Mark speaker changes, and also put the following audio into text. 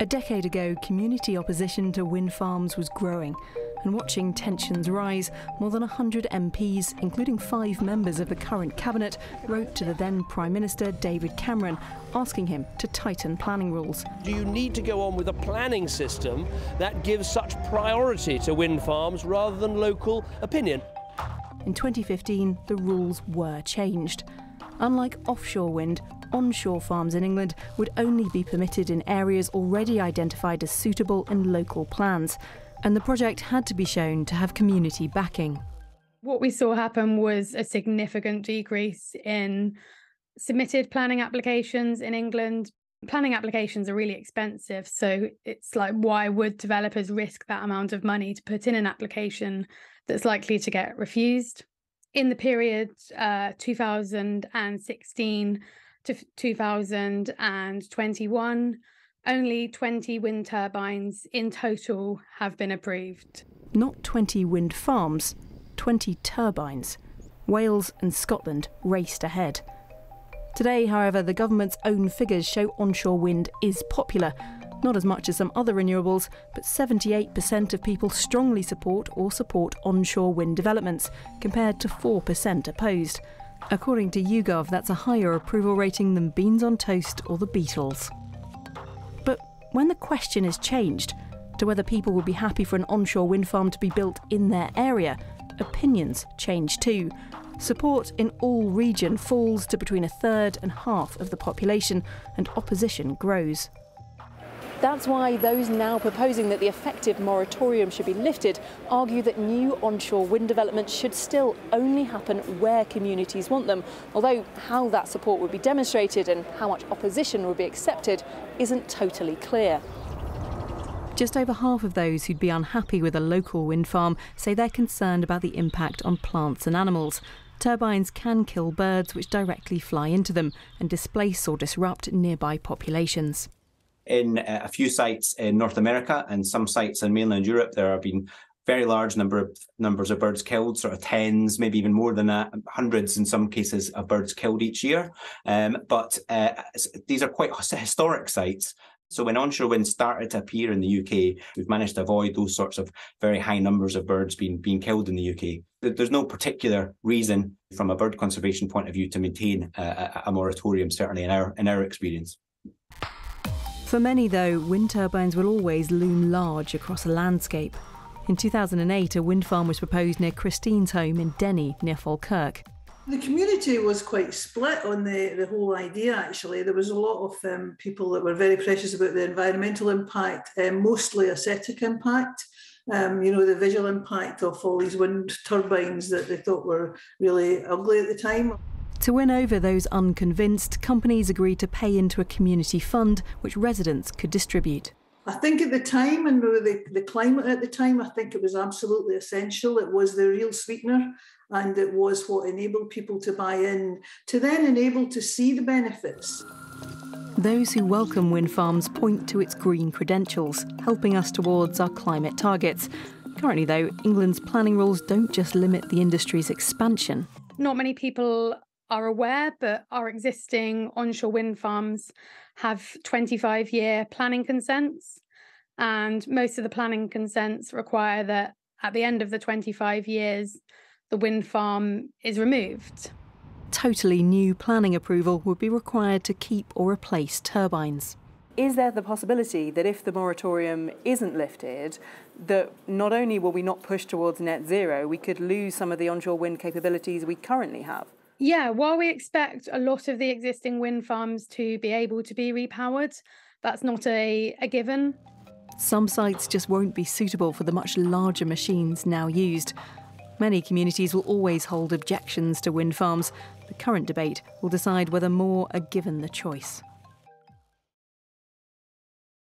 Speaker 1: A decade ago, community opposition to wind farms was growing. And watching tensions rise, more than 100 MPs, including five members of the current cabinet, wrote to the then Prime Minister David Cameron asking him to tighten planning rules.
Speaker 2: Do you need to go on with a planning system that gives such priority to wind farms rather than local opinion?
Speaker 1: In 2015, the rules were changed. Unlike offshore wind, onshore farms in England would only be permitted in areas already identified as suitable in local plans, and the project had to be shown to have community backing.
Speaker 3: What we saw happen was a significant decrease in submitted planning applications in England. Planning applications are really expensive, so it's like, why would developers risk that amount of money to put in an application that's likely to get refused? In the period uh, 2016 to 2021, only 20 wind turbines in total have been approved.
Speaker 1: Not 20 wind farms, 20 turbines. Wales and Scotland raced ahead. Today, however, the government's own figures show onshore wind is popular. Not as much as some other renewables, but 78% of people strongly support or support onshore wind developments, compared to 4% opposed. According to YouGov, that's a higher approval rating than beans on toast or the Beatles. But when the question is changed to whether people would be happy for an onshore wind farm to be built in their area, opinions change too. Support in all region falls to between a third and half of the population, and opposition grows. That's why those now proposing that the effective moratorium should be lifted argue that new onshore wind developments should still only happen where communities want them, although how that support would be demonstrated and how much opposition would be accepted isn't totally clear. Just over half of those who'd be unhappy with a local wind farm say they're concerned about the impact on plants and animals. Turbines can kill birds which directly fly into them and displace or disrupt nearby populations
Speaker 4: in uh, a few sites in North America and some sites in mainland Europe, there have been very large number of numbers of birds killed, sort of tens, maybe even more than that, hundreds in some cases of birds killed each year. Um, but uh, these are quite historic sites. So when onshore winds started to appear in the UK, we've managed to avoid those sorts of very high numbers of birds being being killed in the UK. There's no particular reason from a bird conservation point of view to maintain a, a moratorium, certainly in our in our experience.
Speaker 1: For many, though, wind turbines will always loom large across a landscape. In 2008, a wind farm was proposed near Christine's home in Denny, near Falkirk.
Speaker 5: The community was quite split on the, the whole idea, actually. There was a lot of um, people that were very precious about the environmental impact, um, mostly aesthetic impact. Um, you know, the visual impact of all these wind turbines that they thought were really ugly at the time.
Speaker 1: To win over those unconvinced, companies agreed to pay into a community fund which residents could distribute.
Speaker 5: I think at the time and the, the climate at the time, I think it was absolutely essential. It was the real sweetener and it was what enabled people to buy in, to then enable to see the benefits.
Speaker 1: Those who welcome wind farms point to its green credentials, helping us towards our climate targets. Currently, though, England's planning rules don't just limit the industry's expansion.
Speaker 3: Not many people are aware, but our existing onshore wind farms have 25 year planning consents. And most of the planning consents require that at the end of the 25 years, the wind farm is removed.
Speaker 1: Totally new planning approval would be required to keep or replace turbines. Is there the possibility that if the moratorium isn't lifted, that not only will we not push towards net zero, we could lose some of the onshore wind capabilities we currently have?
Speaker 3: Yeah, while we expect a lot of the existing wind farms to be able to be repowered, that's not a, a given.
Speaker 1: Some sites just won't be suitable for the much larger machines now used. Many communities will always hold objections to wind farms. The current debate will decide whether more are given the choice.